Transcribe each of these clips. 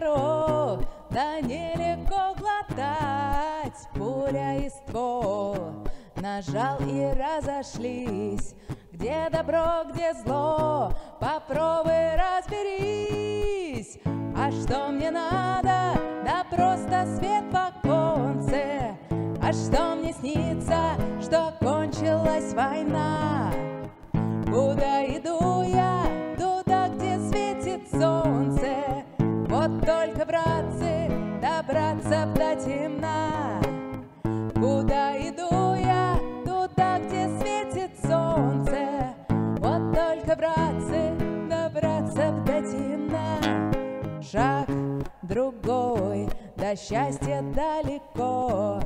дорог, да нелегко глотать пуля и ствол. Нажал и разошлись, где добро, где зло, попробуй разберись. А что мне надо? Да просто свет в оконце. А что мне снится, что кончилась война? Куда иду я? Только, братцы, добраться до темна. Куда иду я? Туда, где светит солнце. Вот только, братцы, добраться до темна. Шаг другой, до счастья далеко.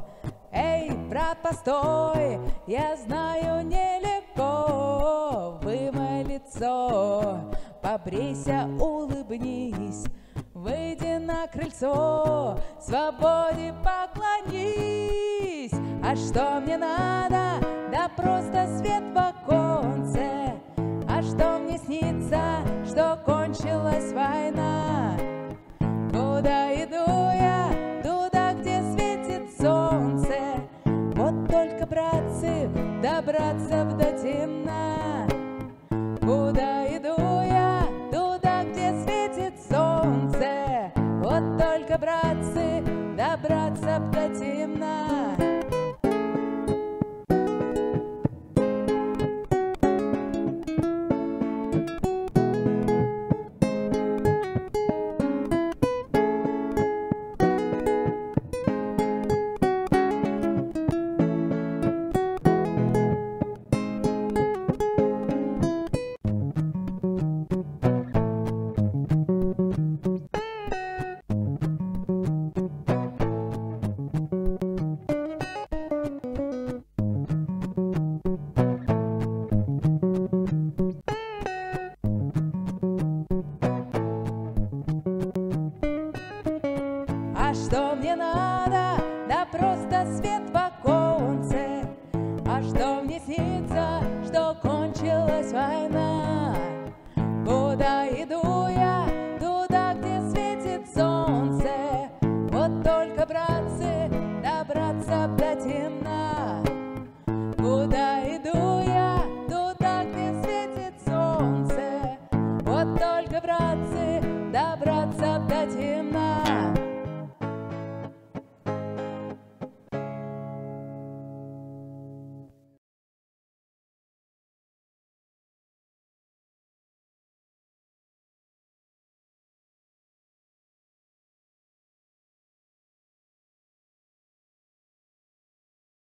Эй, брат, постой, я знаю нелегко. Вымой лицо, побрейся, улыбнись. Выйди на крыльцо, свободе поклонись. А что мне надо? Да просто свет в оконце. А что мне снится, что кончилась война? Куда иду я? Туда, где светит солнце. Вот только, братцы, добраться до темна. Добраться до темна. Что мне надо? Да просто свет в оконце. А что мне снится, что кончилась война? Куда иду я? Туда, где светит солнце. Вот только, братцы, добраться до темна. Куда иду я? Туда, где светит солнце. Вот только, братцы, добраться до темна.